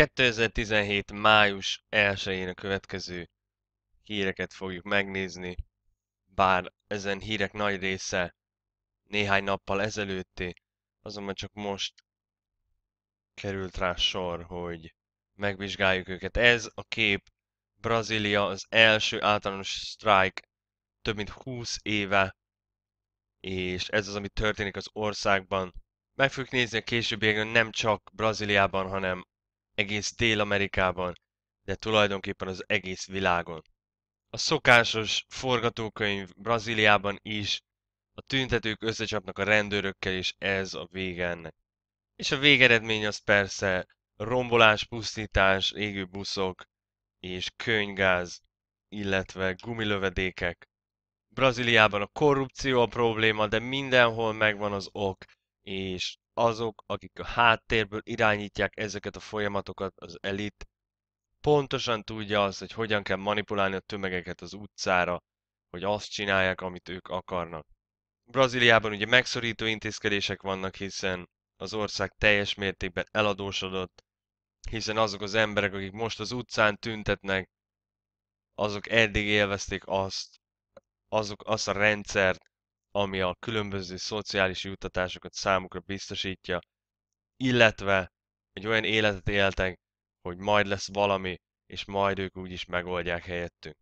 Ez 2017. május 1-én a következő híreket fogjuk megnézni, bár ezen hírek nagy része néhány nappal ezelőtté, azonban csak most került rá sor, hogy megvizsgáljuk őket. Ez a kép Brazília az első általános sztrájk több mint 20 éve, és ez az, ami történik az országban. Meg fogjuk nézni a későbbiekben nem csak Brazíliában, hanem egész Dél-Amerikában, de tulajdonképpen az egész világon. A szokásos forgatókönyv Brazíliában is, a tüntetők összecsapnak a rendőrökkel, és ez a vége ennek. És a végeredmény az persze rombolás, pusztítás, égő buszok és könygáz, illetve gumilövedékek. Brazíliában a korrupció a probléma, de mindenhol megvan az ok, és azok, akik a háttérből irányítják ezeket a folyamatokat, az elit, pontosan tudja azt, hogy hogyan kell manipulálni a tömegeket az utcára, hogy azt csinálják, amit ők akarnak. Brazíliában ugye megszorító intézkedések vannak, hiszen az ország teljes mértékben eladósodott, hiszen azok az emberek, akik most az utcán tüntetnek, azok eddig élvezték azt, azok, azt a rendszert, ami a különböző szociális juttatásokat számukra biztosítja, illetve egy olyan életet éltek, hogy majd lesz valami, és majd ők úgyis megoldják helyettünk.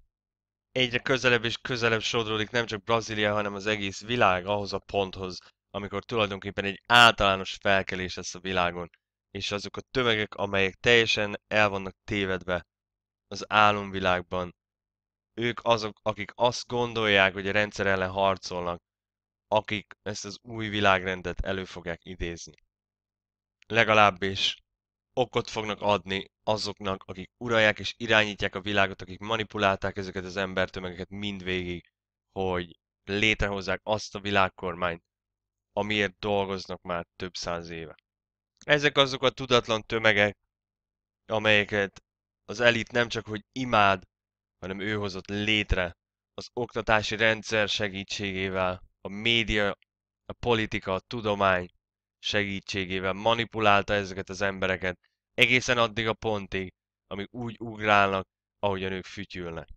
Egyre közelebb és közelebb sodródik nem csak Brazília, hanem az egész világ ahhoz a ponthoz, amikor tulajdonképpen egy általános felkelés lesz a világon, és azok a tömegek, amelyek teljesen el vannak tévedve az álomvilágban, ők azok, akik azt gondolják, hogy a rendszer ellen harcolnak, akik ezt az új világrendet elő fogják idézni. Legalábbis okot fognak adni azoknak, akik uralják és irányítják a világot, akik manipulálták ezeket az embertömegeket mindvégig, hogy létrehozzák azt a világkormányt, amiért dolgoznak már több száz éve. Ezek azok a tudatlan tömegek, amelyeket az elit nem csak hogy imád, hanem ő hozott létre az oktatási rendszer segítségével, a média, a politika, a tudomány segítségével manipulálta ezeket az embereket egészen addig a pontig, amíg úgy ugrálnak, ahogyan ők fütyülnek.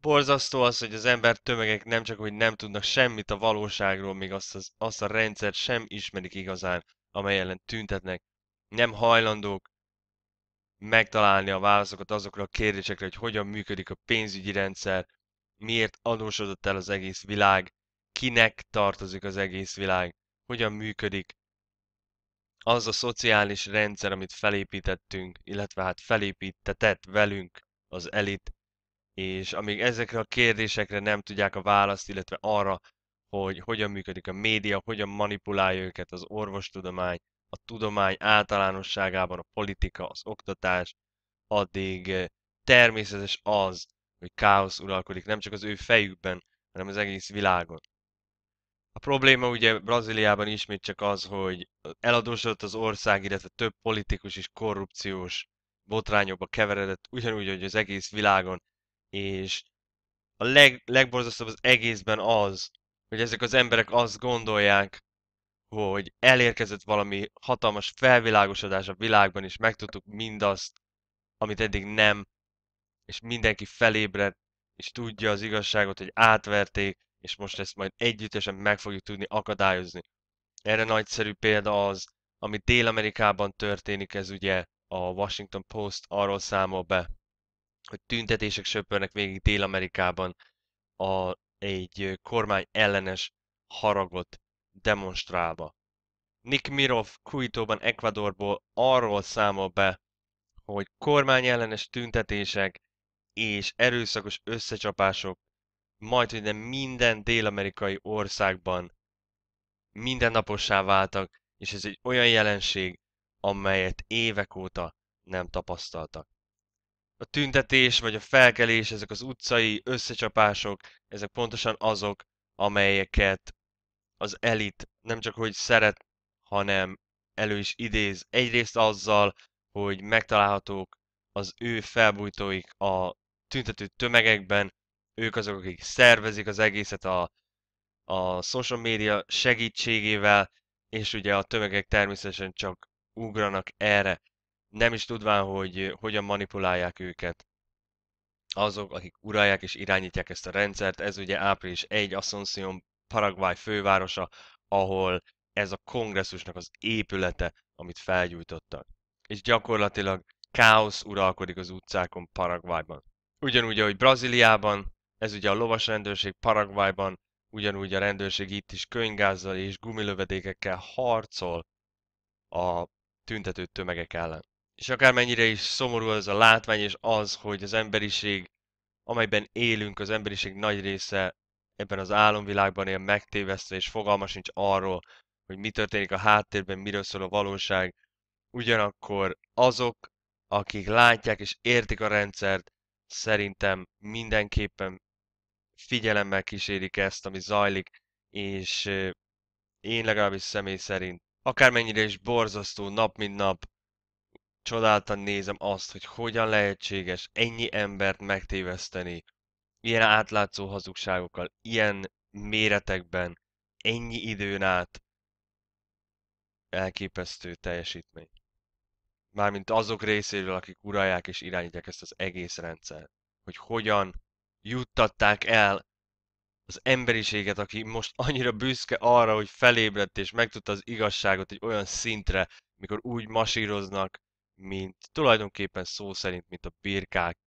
Borzasztó az, hogy az ember tömegek nem csak, hogy nem tudnak semmit a valóságról, még azt, az, azt a rendszert sem ismerik igazán, amely ellen tüntetnek. Nem hajlandók megtalálni a válaszokat azokra a kérdésekre, hogy hogyan működik a pénzügyi rendszer, miért adósodott el az egész világ, kinek tartozik az egész világ, hogyan működik az a szociális rendszer, amit felépítettünk, illetve hát felépítetett velünk az elit, és amíg ezekre a kérdésekre nem tudják a választ, illetve arra, hogy hogyan működik a média, hogyan manipulálja őket az orvostudomány, a tudomány általánosságában, a politika, az oktatás, addig eh, természetes az, hogy káosz uralkodik nem csak az ő fejükben, hanem az egész világon. A probléma ugye Brazíliában ismét csak az, hogy eladósodott az ország, illetve több politikus is korrupciós botrányokba keveredett, ugyanúgy, hogy az egész világon, és a leg, legborzasztóbb az egészben az, hogy ezek az emberek azt gondolják, hogy elérkezett valami hatalmas felvilágosodás a világban, és megtudtuk mindazt, amit eddig nem, és mindenki felébred, és tudja az igazságot, hogy átverték, és most ezt majd együttesen meg fogjuk tudni akadályozni. Erre nagyszerű példa az, ami Dél-Amerikában történik, ez ugye a Washington Post arról számol be, hogy tüntetések söpörnek végig Dél-Amerikában a, egy kormány ellenes haragot demonstrálva. Nick Mirov Kuitóban, Ecuadorból arról számol be, hogy kormányellenes tüntetések és erőszakos összecsapások majd, hogy nem minden dél-amerikai országban mindennapossá váltak, és ez egy olyan jelenség, amelyet évek óta nem tapasztaltak. A tüntetés vagy a felkelés, ezek az utcai összecsapások, ezek pontosan azok, amelyeket az elit nem csak hogy szeret, hanem elő is idéz. Egyrészt azzal, hogy megtalálhatók az ő felbújtóik a tüntető tömegekben, ők azok, akik szervezik az egészet a, a social media segítségével, és ugye a tömegek természetesen csak ugranak erre. nem is tudván, hogy hogyan manipulálják őket azok, akik uralják és irányítják ezt a rendszert. Ez ugye április 1, Asunción, Paraguay fővárosa, ahol ez a kongresszusnak az épülete, amit felgyújtottak. És gyakorlatilag káosz uralkodik az utcákon Paraguayban. Ugyanúgy, ahogy Brazíliában, ez ugye a lovas rendőrség Paraguayban, ugyanúgy a rendőrség itt is könygázzal és gumilövedékekkel harcol a tüntető tömegek ellen. És akármennyire is szomorú az a látvány, és az, hogy az emberiség, amelyben élünk, az emberiség nagy része ebben az álomvilágban él megtévesztve, és fogalma sincs arról, hogy mi történik a háttérben, miről szól a valóság, ugyanakkor azok, akik látják és értik a rendszert, szerintem mindenképpen figyelemmel kísérik ezt, ami zajlik, és én legalábbis személy szerint akármennyire is borzasztó nap mint nap csodáltan nézem azt, hogy hogyan lehetséges ennyi embert megtéveszteni, ilyen átlátszó hazugságokkal, ilyen méretekben, ennyi időn át elképesztő teljesítmény. Mármint azok részéről, akik uralják és irányítják ezt az egész rendszert. Hogy hogyan juttatták el az emberiséget, aki most annyira büszke arra, hogy felébredt és megtudta az igazságot egy olyan szintre, mikor úgy masíroznak, mint tulajdonképpen szó szerint, mint a birkák.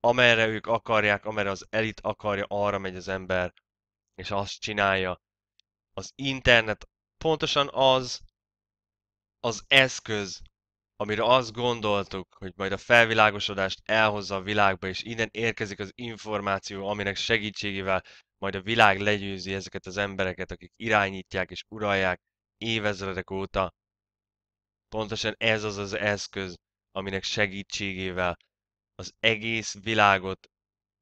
Amerre ők akarják, amerre az elit akarja, arra megy az ember, és azt csinálja. Az internet pontosan az az eszköz, amire azt gondoltuk, hogy majd a felvilágosodást elhozza a világba, és innen érkezik az információ, aminek segítségével majd a világ legyőzi ezeket az embereket, akik irányítják és uralják évezredek óta. Pontosan ez az az eszköz, aminek segítségével az egész világot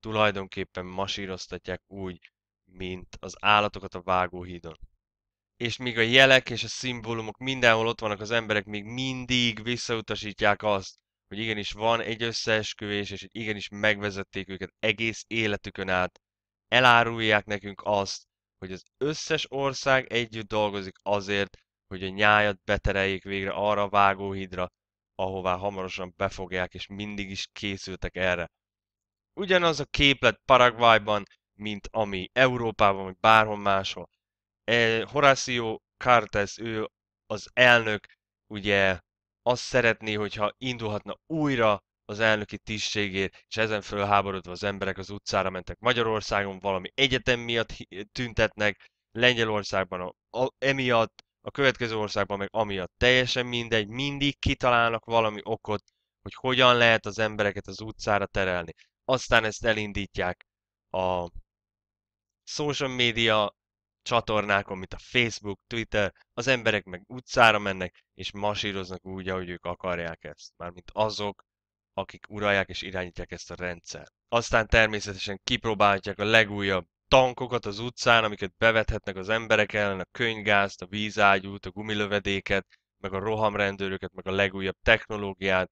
tulajdonképpen masíroztatják úgy, mint az állatokat a vágóhídon. És míg a jelek és a szimbólumok mindenhol ott vannak, az emberek még mindig visszautasítják azt, hogy igenis van egy összeesküvés, és hogy igenis megvezették őket egész életükön át. Elárulják nekünk azt, hogy az összes ország együtt dolgozik azért, hogy a nyájat betereljék végre arra a vágóhídra, ahová hamarosan befogják, és mindig is készültek erre. Ugyanaz a képlet Paraguayban, mint ami Európában, vagy bárhol máshol. E, Horacio Cartes, ő az elnök, ugye azt szeretné, hogyha indulhatna újra az elnöki tisztségért, és ezen fölháborodva az emberek az utcára mentek Magyarországon, valami egyetem miatt tüntetnek, Lengyelországban a, a, emiatt, a következő országban meg amiatt teljesen mindegy, mindig kitalálnak valami okot, hogy hogyan lehet az embereket az utcára terelni. Aztán ezt elindítják a social media csatornákon, mint a Facebook, Twitter, az emberek meg utcára mennek, és masíroznak úgy, ahogy ők akarják ezt. Mármint azok, akik uralják és irányítják ezt a rendszert. Aztán természetesen kipróbálják a legújabb tankokat az utcán, amiket bevethetnek az emberek ellen, a könygázt, a vízágyút, a gumilövedéket, meg a rohamrendőröket, meg a legújabb technológiát,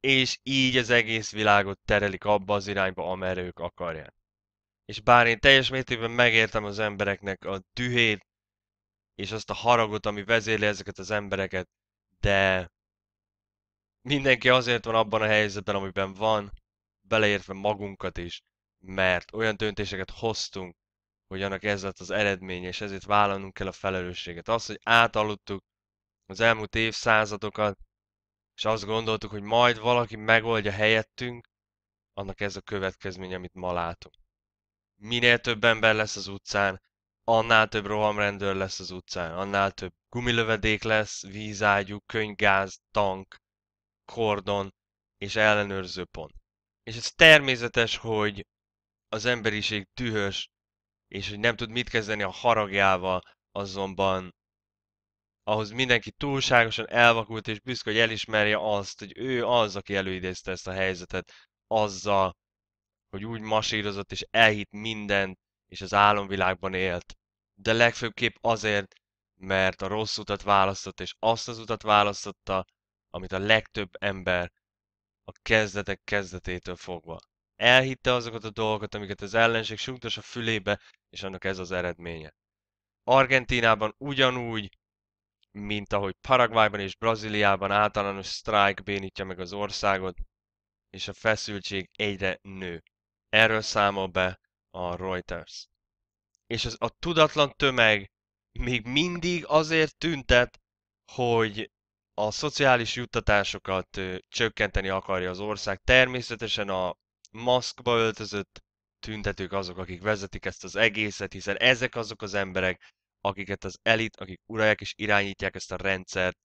és így az egész világot terelik abba az irányba, amerre ők akarják. És bár én teljes mértékben megértem az embereknek a dühét, és azt a haragot, ami vezérli ezeket az embereket, de mindenki azért van abban a helyzetben, amiben van, beleértve magunkat is, mert olyan döntéseket hoztunk, hogy annak ez lett az eredménye, és ezért vállalnunk kell a felelősséget. Az, hogy átaludtuk az elmúlt évszázadokat, és azt gondoltuk, hogy majd valaki megoldja helyettünk, annak ez a következmény, amit ma látunk. Minél több ember lesz az utcán, annál több rohamrendőr lesz az utcán, annál több gumilövedék lesz, vízágyú, könygáz, tank, kordon és ellenőrző pont. És ez természetes, hogy az emberiség dühös, és hogy nem tud mit kezdeni a haragjával, azonban ahhoz mindenki túlságosan elvakult és büszke, hogy elismerje azt, hogy ő az, aki előidézte ezt a helyzetet azzal, hogy úgy masírozott és elhitt mindent, és az álomvilágban élt. De legfőbbképp azért, mert a rossz utat választott, és azt az utat választotta, amit a legtöbb ember a kezdetek kezdetétől fogva. Elhitte azokat a dolgokat, amiket az ellenség sugdos a fülébe, és annak ez az eredménye. Argentínában ugyanúgy, mint ahogy Paraguayban és Brazíliában általános sztrájk bénítja meg az országot, és a feszültség egyre nő. Erről számol be a Reuters. És az, a tudatlan tömeg még mindig azért tüntet, hogy a szociális juttatásokat csökkenteni akarja az ország. Természetesen a maszkba öltözött tüntetők azok, akik vezetik ezt az egészet, hiszen ezek azok az emberek, akiket az elit, akik uralják és irányítják ezt a rendszert,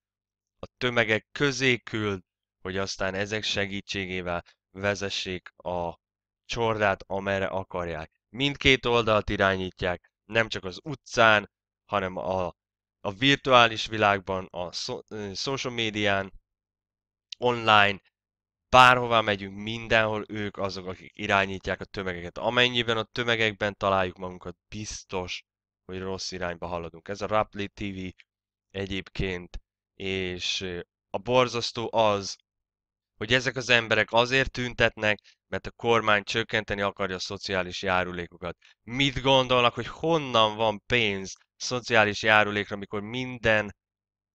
a tömegek közé küld, hogy aztán ezek segítségével vezessék a csordát, amerre akarják. Mindkét oldalt irányítják, nem csak az utcán, hanem a, a virtuális világban, a so, social médián, online, bárhová megyünk, mindenhol ők azok, akik irányítják a tömegeket. Amennyiben a tömegekben találjuk magunkat, biztos, hogy rossz irányba haladunk. Ez a Rapli TV egyébként, és a borzasztó az, hogy ezek az emberek azért tüntetnek, mert a kormány csökkenteni akarja a szociális járulékokat. Mit gondolnak, hogy honnan van pénz szociális járulékra, amikor minden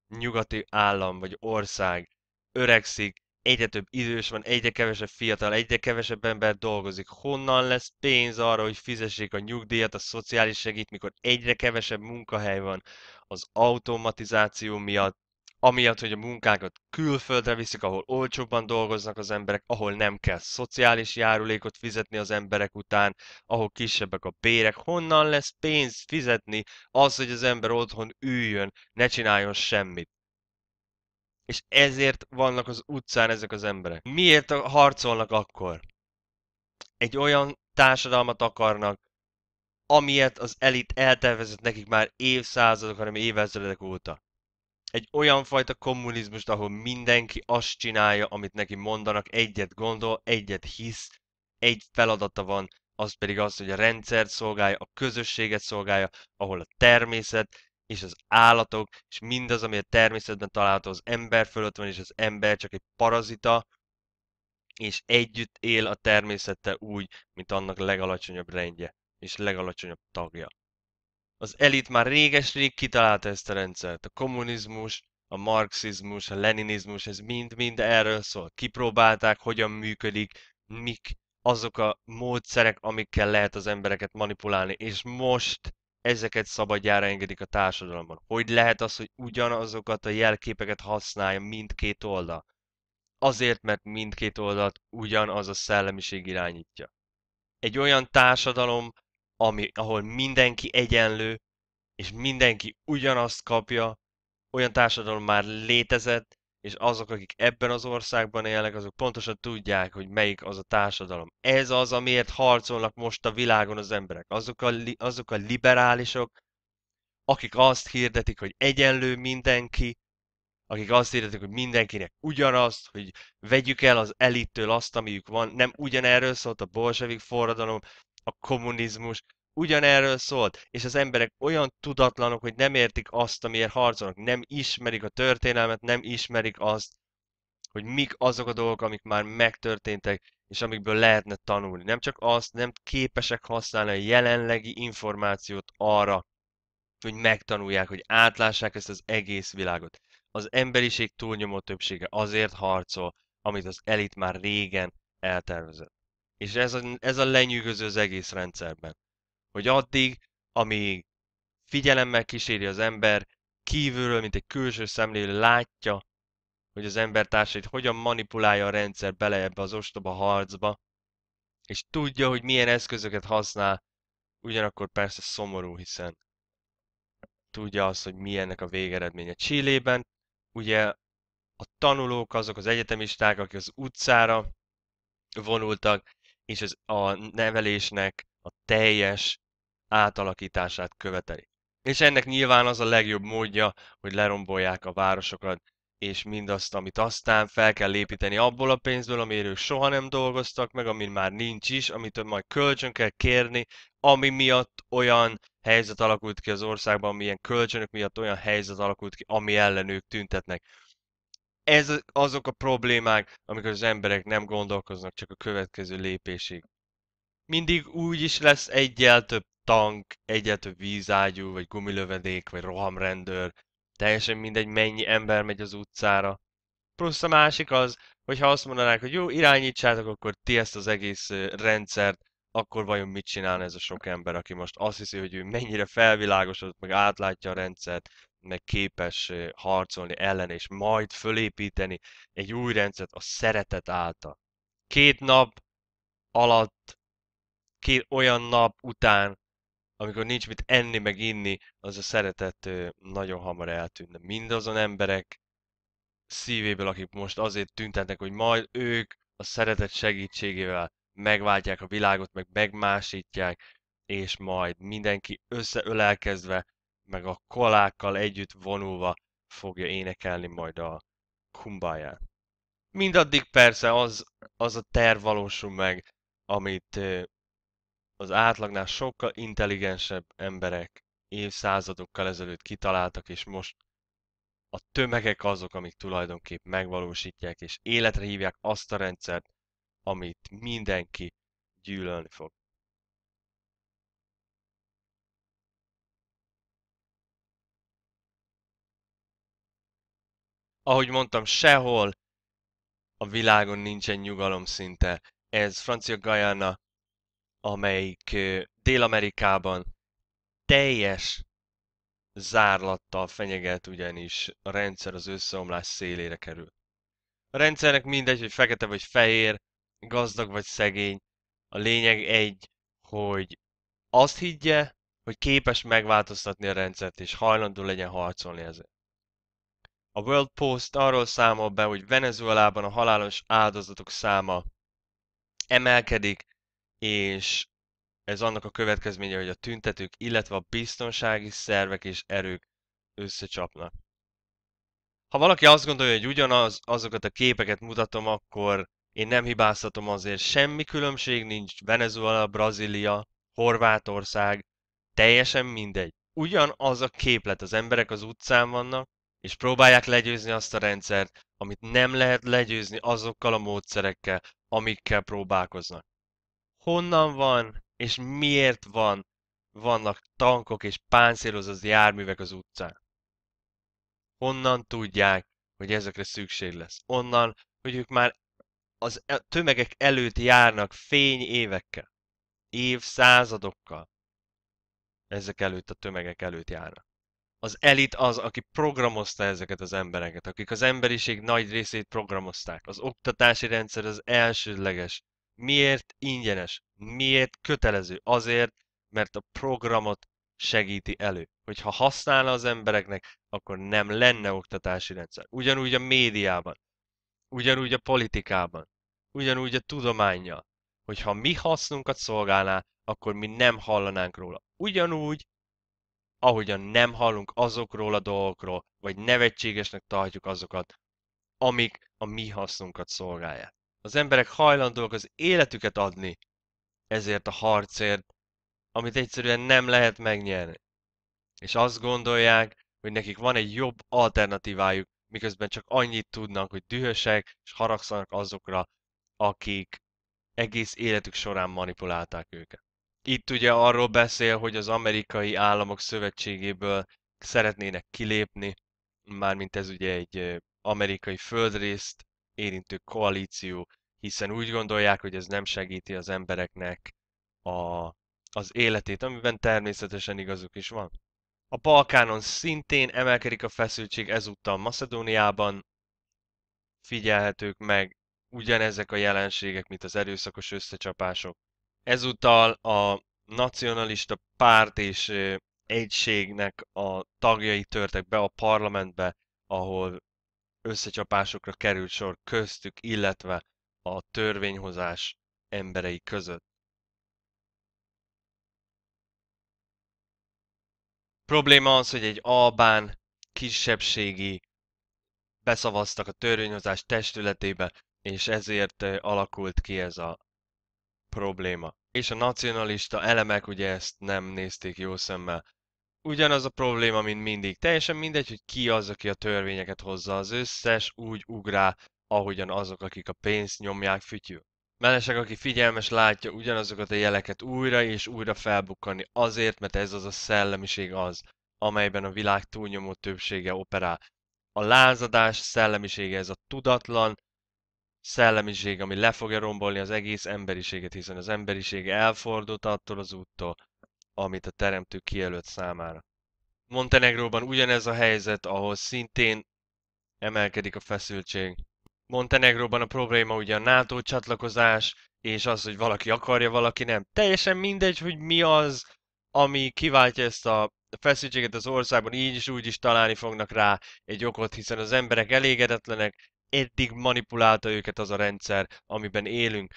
nyugati állam vagy ország öregszik, egyre több idős van, egyre kevesebb fiatal, egyre kevesebb ember dolgozik. Honnan lesz pénz arra, hogy fizessék a nyugdíjat, a szociális segít, mikor egyre kevesebb munkahely van az automatizáció miatt, amiatt, hogy a munkákat külföldre viszik, ahol olcsóbban dolgoznak az emberek, ahol nem kell szociális járulékot fizetni az emberek után, ahol kisebbek a bérek, honnan lesz pénz fizetni az, hogy az ember otthon üljön, ne csináljon semmit. És ezért vannak az utcán ezek az emberek. Miért harcolnak akkor? Egy olyan társadalmat akarnak, amilyet az elit eltervezett nekik már évszázadok, hanem évezredek óta. Egy olyan fajta kommunizmust, ahol mindenki azt csinálja, amit neki mondanak, egyet gondol, egyet hisz, egy feladata van, az pedig az, hogy a rendszert szolgálja, a közösséget szolgálja, ahol a természet és az állatok, és mindaz, ami a természetben található az ember fölött van, és az ember csak egy parazita, és együtt él a természettel úgy, mint annak legalacsonyabb rendje, és legalacsonyabb tagja. Az elit már réges-rég kitalálta ezt a rendszert. A kommunizmus, a marxizmus, a leninizmus, ez mind-mind erről szól. Kipróbálták, hogyan működik, mik azok a módszerek, amikkel lehet az embereket manipulálni, és most ezeket szabadjára engedik a társadalomban. Hogy lehet az, hogy ugyanazokat a jelképeket használja mindkét oldal? Azért, mert mindkét oldalt ugyanaz a szellemiség irányítja. Egy olyan társadalom, ami, ahol mindenki egyenlő, és mindenki ugyanazt kapja, olyan társadalom már létezett, és azok, akik ebben az országban élnek, azok pontosan tudják, hogy melyik az a társadalom. Ez az, amiért harcolnak most a világon az emberek. Azok a, li, azok a liberálisok, akik azt hirdetik, hogy egyenlő mindenki, akik azt hirdetik, hogy mindenkinek ugyanazt, hogy vegyük el az elittől azt, amiük van. Nem ugyanerről szólt a bolsevik forradalom, a kommunizmus, ugyanerről szólt, és az emberek olyan tudatlanok, hogy nem értik azt, amiért harcolnak, nem ismerik a történelmet, nem ismerik azt, hogy mik azok a dolgok, amik már megtörténtek, és amikből lehetne tanulni. Nem csak azt, nem képesek használni a jelenlegi információt arra, hogy megtanulják, hogy átlássák ezt az egész világot. Az emberiség túlnyomó többsége azért harcol, amit az elit már régen eltervezett. És ez a, ez a lenyűgöző az egész rendszerben hogy addig, amíg figyelemmel kíséri az ember, kívülről, mint egy külső szemlélő látja, hogy az embertársait hogyan manipulálja a rendszer bele ebbe az ostoba harcba, és tudja, hogy milyen eszközöket használ, ugyanakkor persze szomorú, hiszen tudja azt, hogy milyennek a végeredménye. Csillében ugye a tanulók, azok az egyetemisták, akik az utcára vonultak, és az a nevelésnek a teljes átalakítását követeli. És ennek nyilván az a legjobb módja, hogy lerombolják a városokat, és mindazt, amit aztán fel kell építeni abból a pénzből, amiről soha nem dolgoztak meg, amin már nincs is, amit majd kölcsön kell kérni, ami miatt olyan helyzet alakult ki az országban, milyen kölcsönök miatt olyan helyzet alakult ki, ami ellen ők tüntetnek. Ez azok a problémák, amikor az emberek nem gondolkoznak csak a következő lépésig. Mindig úgy is lesz egyel több tank, egyet vízágyú, vagy gumilövedék, vagy rohamrendőr, Teljesen mindegy, mennyi ember megy az utcára. Plusz a másik az, hogy ha azt mondanák, hogy jó, irányítsátok akkor ti ezt az egész rendszert, akkor vajon mit csinál ez a sok ember, aki most azt hiszi, hogy ő mennyire felvilágosodott, meg átlátja a rendszert, meg képes harcolni ellen, és majd fölépíteni egy új rendszert a szeretet által. Két nap alatt, két olyan nap után, amikor nincs mit enni, meg inni, az a szeretet nagyon hamar eltűnne. Mindazon emberek szívéből, akik most azért tüntetnek, hogy majd ők a szeretet segítségével megváltják a világot, meg megmásítják, és majd mindenki összeölelkezve, meg a kolákkal együtt vonulva fogja énekelni majd a kumbáját. Mindaddig persze az, az a terv valósul meg, amit az átlagnál sokkal intelligensebb emberek évszázadokkal ezelőtt kitaláltak, és most a tömegek azok, amik tulajdonképp megvalósítják, és életre hívják azt a rendszert, amit mindenki gyűlölni fog. Ahogy mondtam, sehol a világon nincsen nyugalom szinte. Ez Francia Guyana, amelyik Dél-Amerikában teljes zárlattal fenyeget, ugyanis a rendszer az összeomlás szélére kerül. A rendszernek mindegy, hogy fekete vagy fehér, gazdag vagy szegény. A lényeg egy, hogy azt higgye, hogy képes megváltoztatni a rendszert, és hajlandó legyen harcolni ezért. A World Post arról számol be, hogy Venezuelában a halálos áldozatok száma emelkedik, és ez annak a következménye, hogy a tüntetők, illetve a biztonsági szervek és erők összecsapnak. Ha valaki azt gondolja, hogy ugyanaz azokat a képeket mutatom, akkor én nem hibáztatom azért, semmi különbség nincs Venezuela, Brazília, Horvátország, teljesen mindegy. Ugyanaz a képlet, az emberek az utcán vannak, és próbálják legyőzni azt a rendszert, amit nem lehet legyőzni azokkal a módszerekkel, amikkel próbálkoznak. Honnan van, és miért van, vannak tankok és páncélozott járművek az utcán? Honnan tudják, hogy ezekre szükség lesz? Onnan, hogy ők már az e, tömegek előtt járnak fény évekkel, évszázadokkal. Ezek előtt a tömegek előtt járnak. Az elit az, aki programozta ezeket az embereket, akik az emberiség nagy részét programozták. Az oktatási rendszer az elsődleges. Miért ingyenes? Miért kötelező? Azért, mert a programot segíti elő. Hogyha használna az embereknek, akkor nem lenne oktatási rendszer. Ugyanúgy a médiában. Ugyanúgy a politikában, ugyanúgy a tudományjal, hogy ha mi hasznunkat szolgálná, akkor mi nem hallanánk róla. Ugyanúgy, ahogyan nem hallunk azokról a dolgokról, vagy nevetségesnek tartjuk azokat, amik a mi hasznunkat szolgálják. Az emberek hajlandóak az életüket adni ezért a harcért, amit egyszerűen nem lehet megnyerni. És azt gondolják, hogy nekik van egy jobb alternatívájuk, miközben csak annyit tudnak, hogy dühösek és haragszanak azokra, akik egész életük során manipulálták őket. Itt ugye arról beszél, hogy az amerikai államok szövetségéből szeretnének kilépni, mármint ez ugye egy amerikai földrészt érintő koalíció, hiszen úgy gondolják, hogy ez nem segíti az embereknek a, az életét, amiben természetesen igazuk is van. A Balkánon szintén emelkedik a feszültség, ezúttal Macedóniában figyelhetők meg ugyanezek a jelenségek, mint az erőszakos összecsapások. Ezúttal a nacionalista párt és egységnek a tagjai törtek be a parlamentbe, ahol összecsapásokra került sor köztük, illetve a törvényhozás emberei között. Probléma az, hogy egy albán kisebbségi beszavaztak a törvényhozás testületébe, és ezért alakult ki ez a probléma. És a nacionalista elemek ugye ezt nem nézték jó szemmel. Ugyanaz a probléma, mint mindig. Teljesen mindegy, hogy ki az, aki a törvényeket hozza. Az összes úgy ugrál, ahogyan azok, akik a pénzt nyomják fütyül. Mellesleg, aki figyelmes, látja ugyanazokat a jeleket újra és újra felbukkani, azért, mert ez az a szellemiség az, amelyben a világ túlnyomó többsége operál. A lázadás szellemisége, ez a tudatlan szellemiség, ami le fogja rombolni az egész emberiséget, hiszen az emberiség elfordult attól az úttól, amit a teremtő kijelölt számára. Montenegróban ugyanez a helyzet, ahol szintén emelkedik a feszültség. Montenegróban a probléma ugye a NATO csatlakozás, és az, hogy valaki akarja, valaki nem. Teljesen mindegy, hogy mi az, ami kiváltja ezt a feszültséget az országban, így is úgy is találni fognak rá egy okot, hiszen az emberek elégedetlenek, eddig manipulálta őket az a rendszer, amiben élünk.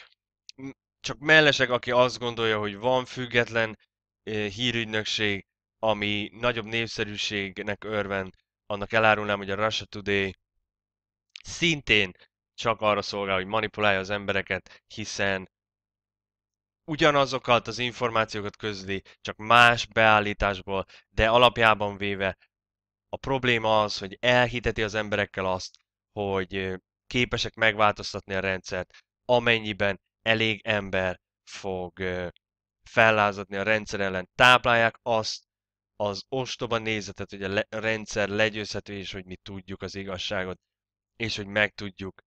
Csak mellesek, aki azt gondolja, hogy van független hírügynökség, ami nagyobb népszerűségnek örvend, annak elárulnám, hogy a Russia Today szintén csak arra szolgál, hogy manipulálja az embereket, hiszen ugyanazokat az információkat közli, csak más beállításból, de alapjában véve a probléma az, hogy elhiteti az emberekkel azt, hogy képesek megváltoztatni a rendszert, amennyiben elég ember fog fellázadni a rendszer ellen. Táplálják azt az ostoba nézetet, hogy a, rendszer legyőzhető, és hogy mi tudjuk az igazságot, és hogy meg tudjuk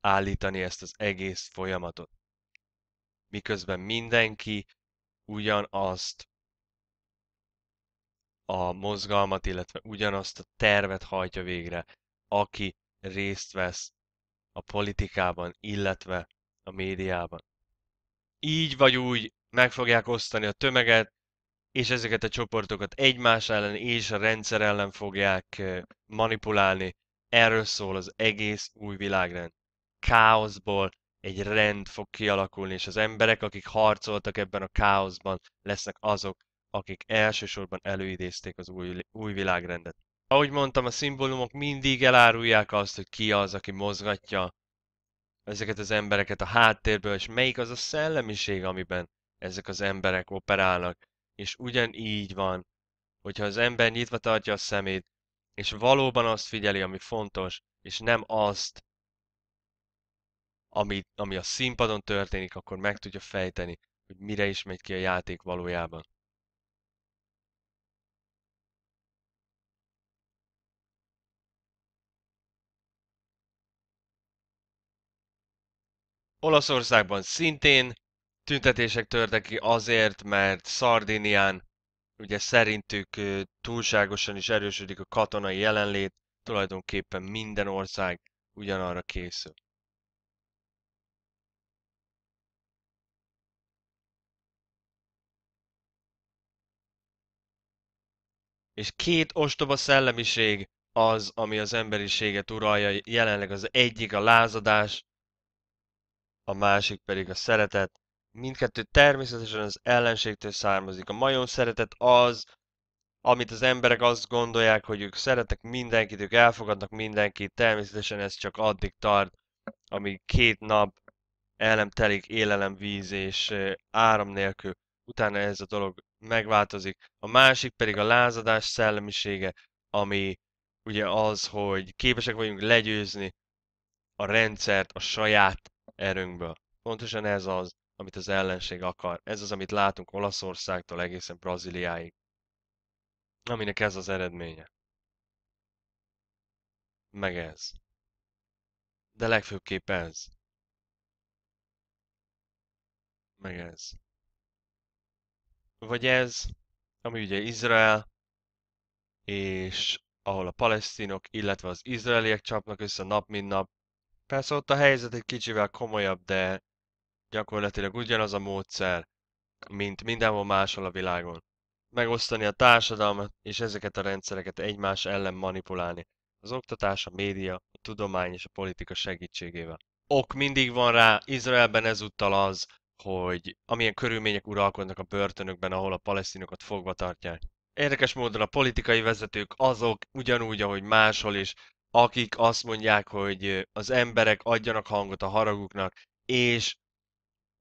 állítani ezt az egész folyamatot. Miközben mindenki ugyanazt a mozgalmat, illetve ugyanazt a tervet hajtja végre, aki részt vesz a politikában, illetve a médiában. Így vagy úgy meg fogják osztani a tömeget, és ezeket a csoportokat egymás ellen és a rendszer ellen fogják manipulálni. Erről szól az egész új világrend. Káoszból egy rend fog kialakulni, és az emberek, akik harcoltak ebben a káoszban, lesznek azok, akik elsősorban előidézték az új, új világrendet. Ahogy mondtam, a szimbólumok mindig elárulják azt, hogy ki az, aki mozgatja ezeket az embereket a háttérből, és melyik az a szellemiség, amiben ezek az emberek operálnak. És ugyanígy van, hogyha az ember nyitva tartja a szemét, és valóban azt figyeli, ami fontos, és nem azt, ami, ami a színpadon történik, akkor meg tudja fejteni, hogy mire is megy ki a játék valójában. Olaszországban szintén tüntetések törtek ki azért, mert Szardinián ugye szerintük túlságosan is erősödik a katonai jelenlét, tulajdonképpen minden ország ugyanarra készül. És két ostoba szellemiség az, ami az emberiséget uralja, jelenleg az egyik a lázadás, a másik pedig a szeretet. Mindkettő természetesen az ellenségtől származik. A majom szeretet az, amit az emberek azt gondolják, hogy ők szeretnek mindenkit, ők elfogadnak mindenkit, természetesen ez csak addig tart, amíg két nap el nem telik élelem, víz és áram nélkül. Utána ez a dolog megváltozik. A másik pedig a lázadás szellemisége, ami ugye az, hogy képesek vagyunk legyőzni a rendszert a saját erőnkből. Pontosan ez az, amit az ellenség akar. Ez az, amit látunk Olaszországtól egészen Brazíliáig. Aminek ez az eredménye. Meg ez. De legfőképp ez. Meg ez. Vagy ez, ami ugye Izrael, és ahol a palesztinok, illetve az izraeliek csapnak össze nap mint nap, Persze ott a helyzet egy kicsivel komolyabb, de gyakorlatilag ugyanaz a módszer, mint mindenhol máshol a világon. Megosztani a társadalmat és ezeket a rendszereket egymás ellen manipulálni. Az oktatás, a média, a tudomány és a politika segítségével. Ok mindig van rá, Izraelben ezúttal az, hogy amilyen körülmények uralkodnak a börtönökben, ahol a palesztinokat fogva tartják. Érdekes módon a politikai vezetők azok, ugyanúgy, ahogy máshol is, akik azt mondják, hogy az emberek adjanak hangot a haraguknak, és,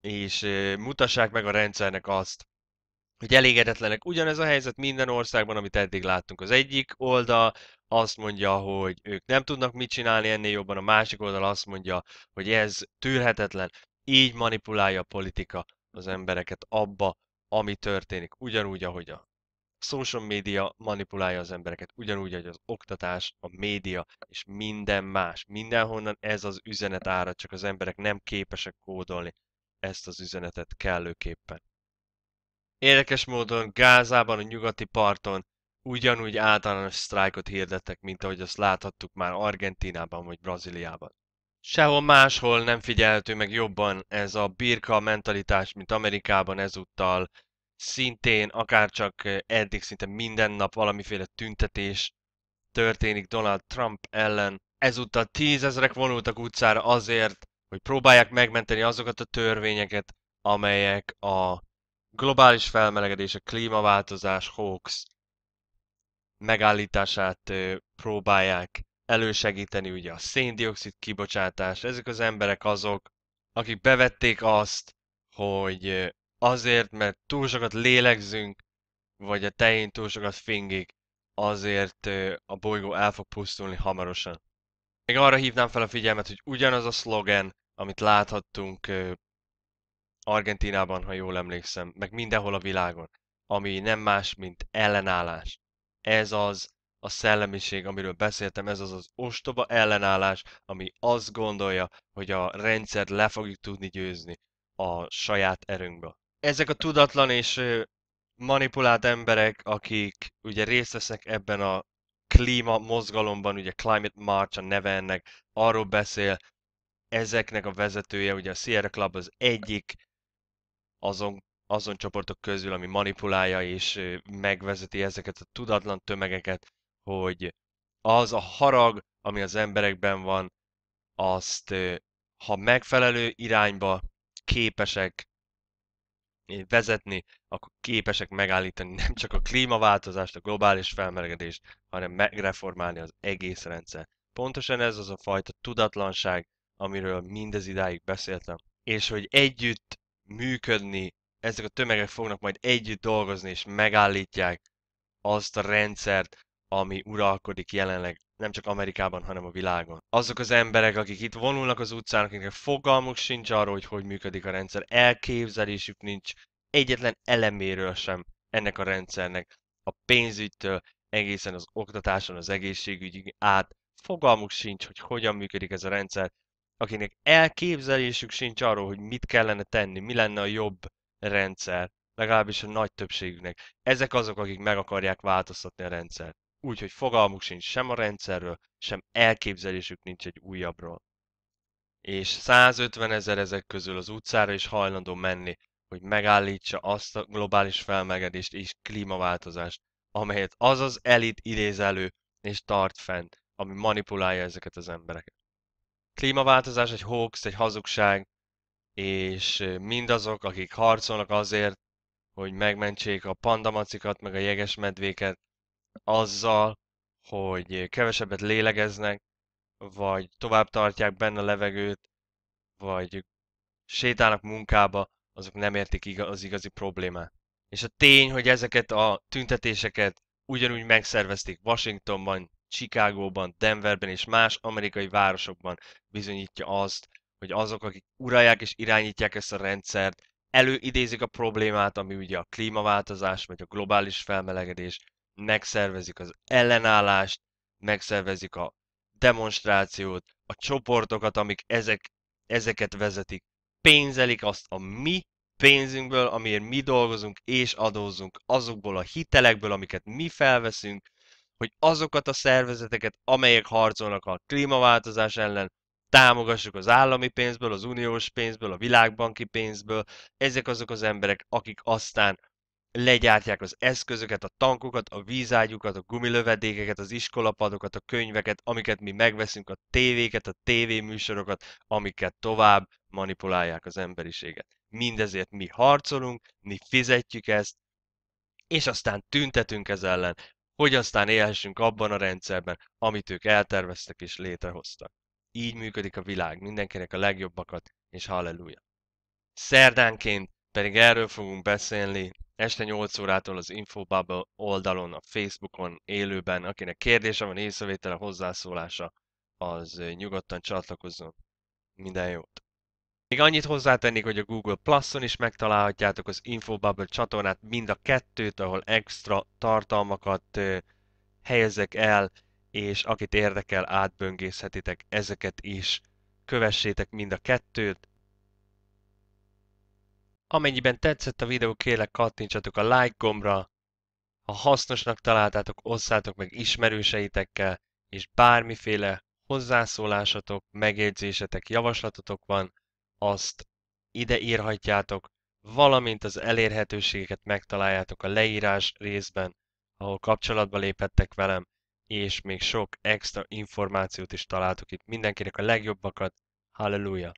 és mutassák meg a rendszernek azt, hogy elégedetlenek. Ugyanez a helyzet minden országban, amit eddig láttunk. Az egyik oldal azt mondja, hogy ők nem tudnak mit csinálni ennél jobban, a másik oldal azt mondja, hogy ez tűrhetetlen. Így manipulálja a politika az embereket abba, ami történik. Ugyanúgy, ahogy a social media manipulálja az embereket, ugyanúgy, hogy az oktatás, a média és minden más. Mindenhonnan ez az üzenet árad, csak az emberek nem képesek kódolni ezt az üzenetet kellőképpen. Érdekes módon Gázában, a nyugati parton ugyanúgy általános sztrájkot hirdettek, mint ahogy azt láthattuk már Argentinában vagy Brazíliában. Sehol máshol nem figyelhető meg jobban ez a birka mentalitás, mint Amerikában ezúttal. Szintén, akárcsak eddig szinte minden nap valamiféle tüntetés történik Donald Trump ellen. Ezúttal tízezrek vonultak utcára azért, hogy próbálják megmenteni azokat a törvényeket, amelyek a globális felmelegedés, a klímaváltozás, hoax megállítását próbálják elősegíteni ugye a széndiokszid kibocsátás. Ezek az emberek azok, akik bevették azt, hogy azért, mert túl sokat lélegzünk, vagy a tején túl sokat fingik, azért a bolygó el fog pusztulni hamarosan. Még arra hívnám fel a figyelmet, hogy ugyanaz a szlogen, amit láthattunk Argentinában, ha jól emlékszem, meg mindenhol a világon, ami nem más, mint ellenállás. Ez az a szellemiség, amiről beszéltem, ez az az ostoba ellenállás, ami azt gondolja, hogy a rendszert le fogjuk tudni győzni a saját erőnkből. Ezek a tudatlan és manipulált emberek, akik ugye részt vesznek ebben a klíma mozgalomban, ugye Climate March a neve ennek, arról beszél, ezeknek a vezetője, ugye a Sierra Club az egyik azon, azon csoportok közül, ami manipulálja és megvezeti ezeket a tudatlan tömegeket, hogy az a harag, ami az emberekben van, azt ha megfelelő irányba képesek vezetni, akkor képesek megállítani nem csak a klímaváltozást, a globális felmelegedést, hanem megreformálni az egész rendszer. Pontosan ez az a fajta tudatlanság, amiről mindez idáig beszéltem. És hogy együtt működni, ezek a tömegek fognak majd együtt dolgozni, és megállítják azt a rendszert, ami uralkodik jelenleg nem csak Amerikában, hanem a világon. Azok az emberek, akik itt vonulnak az utcán, akiknek fogalmuk sincs arról, hogy hogy működik a rendszer, elképzelésük nincs egyetlen eleméről sem ennek a rendszernek, a pénzügytől egészen az oktatáson, az egészségügyig át, fogalmuk sincs, hogy hogyan működik ez a rendszer, akinek elképzelésük sincs arról, hogy mit kellene tenni, mi lenne a jobb rendszer, legalábbis a nagy többségüknek. Ezek azok, akik meg akarják változtatni a rendszert. Úgyhogy fogalmuk sincs sem a rendszerről, sem elképzelésük nincs egy újabbról. És 150 ezer ezek közül az utcára is hajlandó menni, hogy megállítsa azt a globális felmelegedést és klímaváltozást, amelyet az az elit idéz elő és tart fent, ami manipulálja ezeket az embereket. Klímaváltozás egy hoax, egy hazugság, és mindazok, akik harcolnak azért, hogy megmentsék a pandamacikat, meg a jeges medvéket, azzal, hogy kevesebbet lélegeznek, vagy tovább tartják benne a levegőt, vagy sétálnak munkába, azok nem értik az igazi problémát. És a tény, hogy ezeket a tüntetéseket ugyanúgy megszervezték Washingtonban, Chicagóban, Denverben és más amerikai városokban bizonyítja azt, hogy azok, akik uralják és irányítják ezt a rendszert, előidézik a problémát, ami ugye a klímaváltozás vagy a globális felmelegedés, megszervezik az ellenállást, megszervezik a demonstrációt, a csoportokat, amik ezek, ezeket vezetik, pénzelik azt a mi pénzünkből, amiért mi dolgozunk és adózunk, azokból a hitelekből, amiket mi felveszünk, hogy azokat a szervezeteket, amelyek harcolnak a klímaváltozás ellen, támogassuk az állami pénzből, az uniós pénzből, a világbanki pénzből. Ezek azok az emberek, akik aztán legyártják az eszközöket, a tankokat, a vízágyukat, a gumilövedékeket, az iskolapadokat, a könyveket, amiket mi megveszünk, a tévéket, a tévéműsorokat, amiket tovább manipulálják az emberiséget. Mindezért mi harcolunk, mi fizetjük ezt, és aztán tüntetünk ez ellen, hogy aztán élhessünk abban a rendszerben, amit ők elterveztek és létrehoztak. Így működik a világ, mindenkinek a legjobbakat, és halleluja. Szerdánként pedig erről fogunk beszélni, este 8 órától az Infobubble oldalon, a Facebookon, élőben, akinek kérdése van, észrevétele, hozzászólása, az nyugodtan csatlakozzon. Minden jót! Még annyit hozzátennék, hogy a Google Plus-on is megtalálhatjátok az Infobubble csatornát, mind a kettőt, ahol extra tartalmakat helyezek el, és akit érdekel, átböngészhetitek ezeket is. Kövessétek mind a kettőt. Amennyiben tetszett a videó, kérlek kattintsatok a like gombra. Ha hasznosnak találtátok, osszátok meg ismerőseitekkel, és bármiféle hozzászólásatok, megjegyzésetek, javaslatotok van, azt ide írhatjátok, valamint az elérhetőségeket megtaláljátok a leírás részben, ahol kapcsolatba léphettek velem, és még sok extra információt is találtok itt. Mindenkinek a legjobbakat. Halleluja!